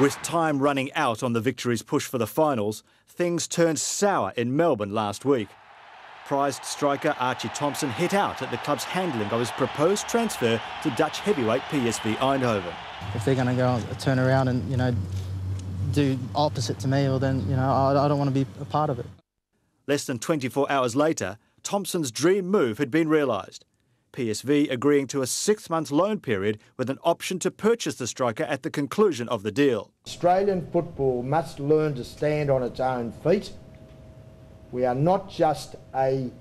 With time running out on the Victory's push for the finals, things turned sour in Melbourne last week. Prized striker Archie Thompson hit out at the club's handling of his proposed transfer to Dutch heavyweight PSV Eindhoven. If they're going to go turn around and, you know, do opposite to me, well then, you know, I, I don't want to be a part of it. Less than 24 hours later, Thompson's dream move had been realised. PSV agreeing to a six month loan period with an option to purchase the striker at the conclusion of the deal. Australian football must learn to stand on its own feet. We are not just a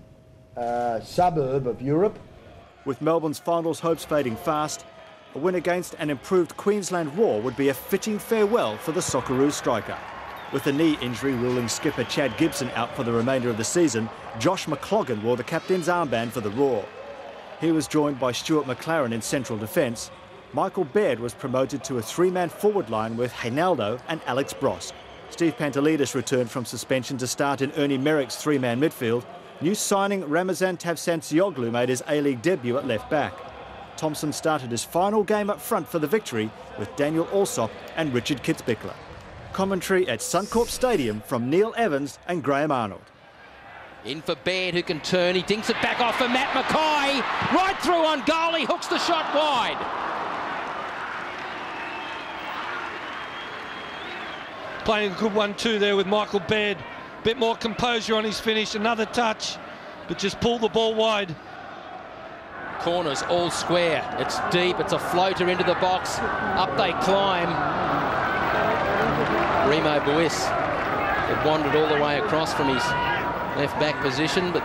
uh, suburb of Europe. With Melbourne's finals hopes fading fast, a win against an improved Queensland Roar would be a fitting farewell for the Socceroos striker. With a knee injury ruling skipper Chad Gibson out for the remainder of the season, Josh McCloughan wore the captain's armband for the Roar. He was joined by Stuart McLaren in central defence. Michael Baird was promoted to a three-man forward line with Reinaldo and Alex Brosque. Steve Pantelidis returned from suspension to start in Ernie Merrick's three-man midfield. New signing Ramazan Tavsantsioglu made his A-League debut at left back. Thompson started his final game up front for the victory with Daniel Allsop and Richard Kitzbichler. Commentary at Suncorp Stadium from Neil Evans and Graham Arnold. In for Baird, who can turn. He dinks it back off for Matt McKay. Right through on goal. He hooks the shot wide. Playing a good one too there with Michael Baird. Bit more composure on his finish. Another touch, but just pull the ball wide. Corners all square. It's deep. It's a floater into the box. Up they climb. Remo Buess. It wandered all the way across from his left back position, but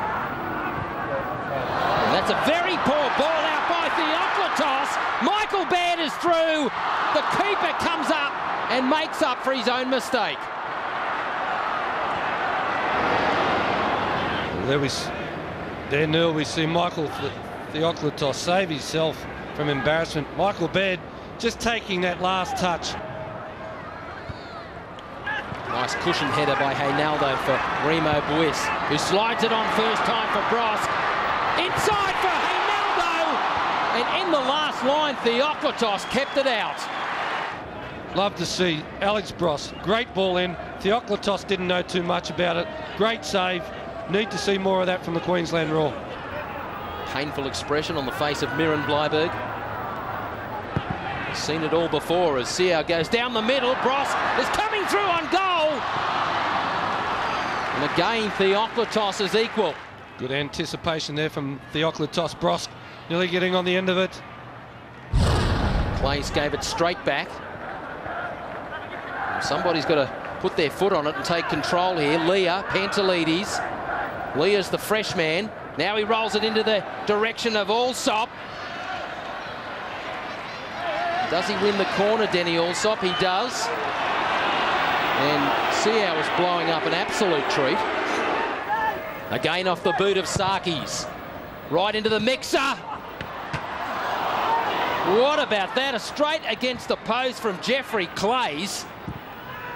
that's a very poor ball out by Theoklitos. Michael Baird is through. The keeper comes up and makes up for his own mistake. There we, there Neil, we see Michael Theoklitos save himself from embarrassment. Michael Baird just taking that last touch. Nice cushion header by Reinaldo for Remo Buess, who slides it on first time for Brosque. Inside for Reinaldo! And in the last line, Theoklitos kept it out. Love to see Alex Brosque. Great ball in. Theoklitos didn't know too much about it. Great save. Need to see more of that from the Queensland Roar. Painful expression on the face of Miron Bleiberg. Seen it all before as Seo goes down the middle. Brosque is coming through on goal. And again, Theoklitos is equal. Good anticipation there from Theoklitos. Brosque nearly getting on the end of it. Claeys gave it straight back. Somebody's got to put their foot on it and take control here. Lia, Pantelidis. Lia's the fresh man. Now he rolls it into the direction of Allsop. Does he win the corner, Denny Allsop? He does. And Seo is blowing up an absolute treat. Again off the boot of Sarkies. Right into the mixer. What about that? A straight against the post from Geoffrey Claeys.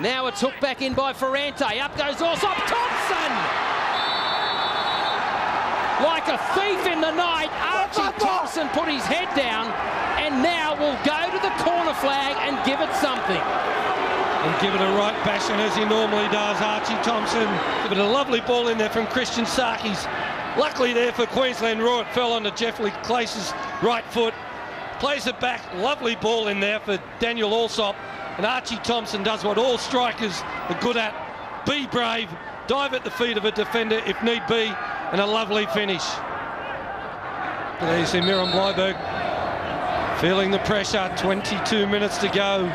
Now it's hooked back in by Ferrante. Up goes Allsop. Thompson! Like a thief in the night, Archie Thompson put his head down and now will go to the corner flag and give it something. And give it a right bashing as he normally does, Archie Thompson. Give it a lovely ball in there from Kristian Sarkies. Luckily there for Queensland Roar, it fell onto Geoffrey Claeys's right foot. Plays it back, lovely ball in there for Daniel Allsop. And Archie Thompson does what all strikers are good at. Be brave, dive at the feet of a defender if need be, and a lovely finish. There you see Miron Bleiberg feeling the pressure, 22 minutes to go.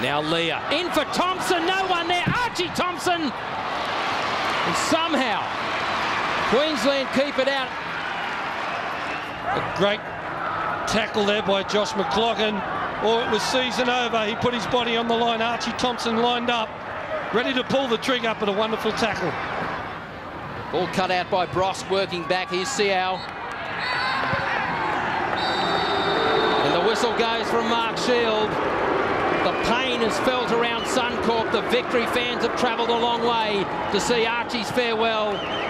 Now Lia in for Thompson, no one there, Archie Thompson. And somehow Queensland keep it out. A great tackle there by Josh McCloughan. Or it was season over. He put his body on the line. Archie Thompson lined up, ready to pull the trigger, but a wonderful tackle. Ball cut out by Brosque, working back. Here's Seo. And the whistle goes from Mark Shield. The pain is felt around Suncorp. The victory fans have travelled a long way to see Archie's farewell.